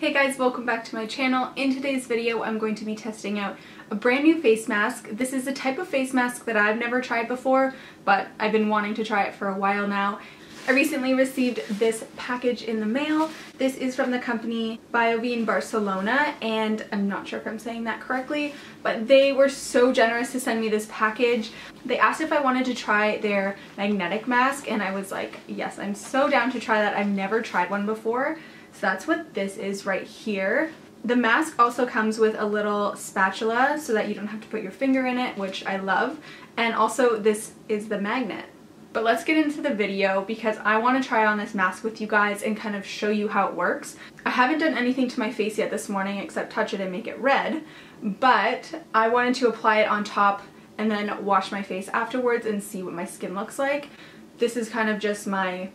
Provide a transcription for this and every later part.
Hey guys, welcome back to my channel. In today's video, I'm going to be testing out a brand new face mask. This is a type of face mask that I've never tried before, but I've been wanting to try it for a while now. I recently received this package in the mail. This is from the company Biovene Barcelona, and I'm not sure if I'm saying that correctly, but they were so generous to send me this package. They asked if I wanted to try their magnetic mask, and I was like, yes, I'm so down to try that. I've never tried one before. So that's what this is right here. The mask also comes with a little spatula so that you don't have to put your finger in it, which I love. And also this is the magnet. But let's get into the video because I want to try on this mask with you guys and kind of show you how it works. I haven't done anything to my face yet this morning except touch it and make it red, but I wanted to apply it on top and then wash my face afterwards and see what my skin looks like. This is kind of just my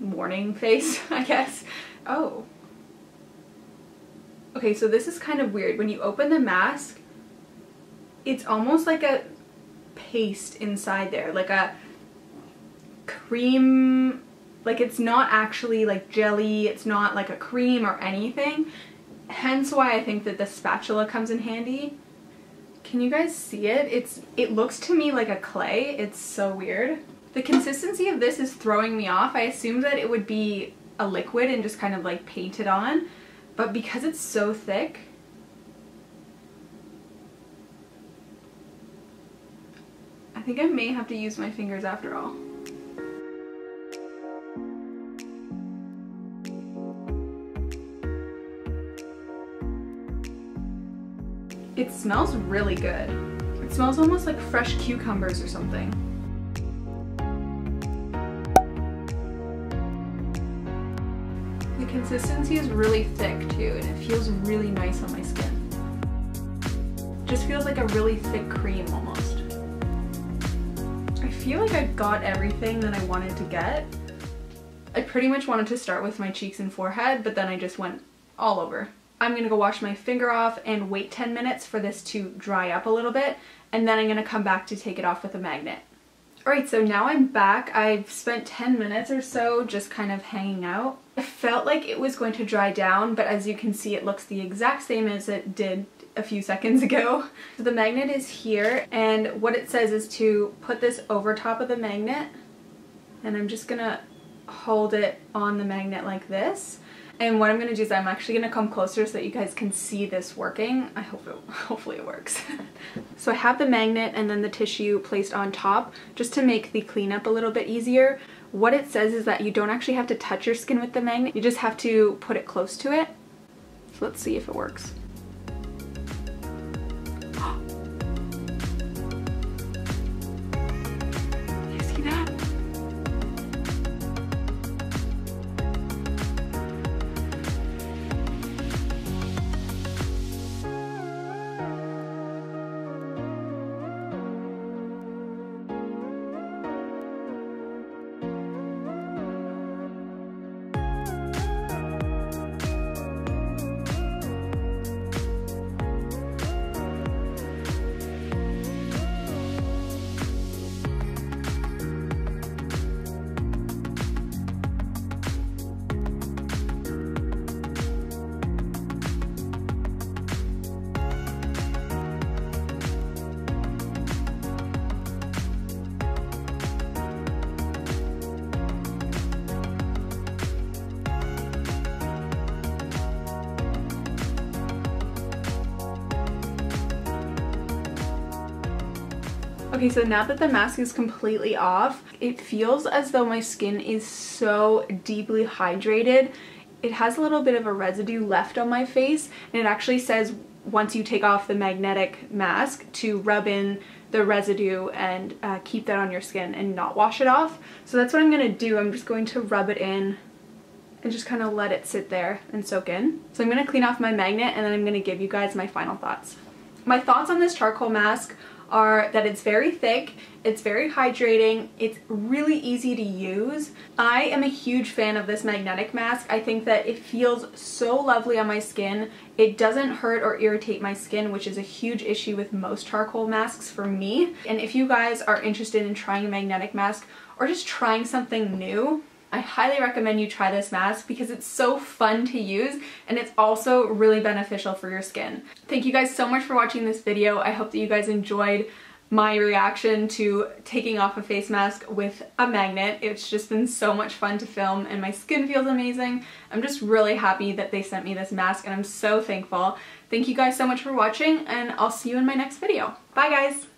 morning face, I guess. Oh. Okay, so this is kind of weird. When you open the mask, it's almost like a paste inside there, like a cream, like it's not actually like jelly, it's not like a cream or anything. Hence why I think that the spatula comes in handy. Can you guys see it? It's It looks to me like a clay. It's so weird. The consistency of this is throwing me off. I assumed that it would be a liquid and just kind of like paint it on. But because it's so thick, I think I may have to use my fingers after all. It smells really good. It smells almost like fresh cucumbers or something. Consistency is really thick too and it feels really nice on my skin. Just feels like a really thick cream almost. I feel like I got everything that I wanted to get. I pretty much wanted to start with my cheeks and forehead, but then I just went all over. I'm gonna go wash my finger off and wait 10 minutes for this to dry up a little bit, and then I'm gonna come back to take it off with a magnet. Alright, so now I'm back. I've spent 10 minutes or so just kind of hanging out. I felt like it was going to dry down, but as you can see it looks the exact same as it did a few seconds ago. So the magnet is here, and what it says is to put this over top of the magnet, and I'm just gonna hold it on the magnet like this. And what I'm going to do is I'm actually going to come closer so that you guys can see this working. I hope it, hopefully it works. so I have the magnet and then the tissue placed on top just to make the cleanup a little bit easier. What it says is that you don't actually have to touch your skin with the magnet, you just have to put it close to it. So let's see if it works. Okay, so now that the mask is completely off, it feels as though my skin is so deeply hydrated. It has a little bit of a residue left on my face, and it actually says once you take off the magnetic mask to rub in the residue and uh, keep that on your skin and not wash it off. So that's what I'm going to do. I'm just going to rub it in and just kind of let it sit there and soak in. So I'm going to clean off my magnet and then I'm going to give you guys my final thoughts. My thoughts on this charcoal mask are that it's very thick, it's very hydrating, it's really easy to use. I am a huge fan of this magnetic mask. I think that it feels so lovely on my skin. It doesn't hurt or irritate my skin, which is a huge issue with most charcoal masks for me. And if you guys are interested in trying a magnetic mask or just trying something new, I highly recommend you try this mask because it's so fun to use and it's also really beneficial for your skin. Thank you guys so much for watching this video. I hope that you guys enjoyed my reaction to taking off a face mask with a magnet. It's just been so much fun to film and my skin feels amazing. I'm just really happy that they sent me this mask and I'm so thankful. Thank you guys so much for watching and I'll see you in my next video. Bye guys!